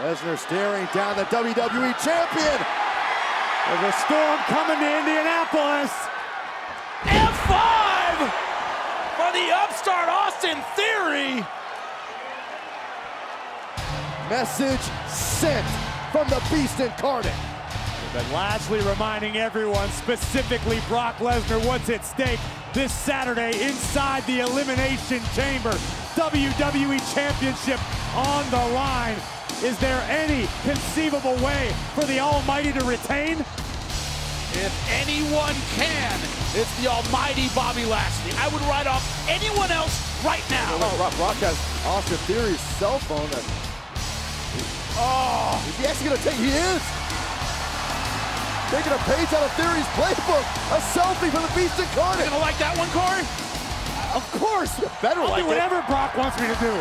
Lesnar staring down the WWE champion. There's a storm coming to Indianapolis. F5 for the upstart Austin Theory. Message sent from the Beast incarnate. But Lashley reminding everyone, specifically Brock Lesnar, what's at stake this Saturday inside the Elimination Chamber. WWE Championship on the line. Is there any conceivable way for the Almighty to retain? If anyone can, it's the almighty Bobby Lashley. I would write off anyone else right now. Oh, Brock, Brock has Austin Theory's cell phone. Oh, is he actually going to take? He is. Taking a page out of Theory's playbook. A selfie for the Beast incarnate. You gonna like that one, Corey? Of course, you better I'll like do it. whatever Brock wants me to do.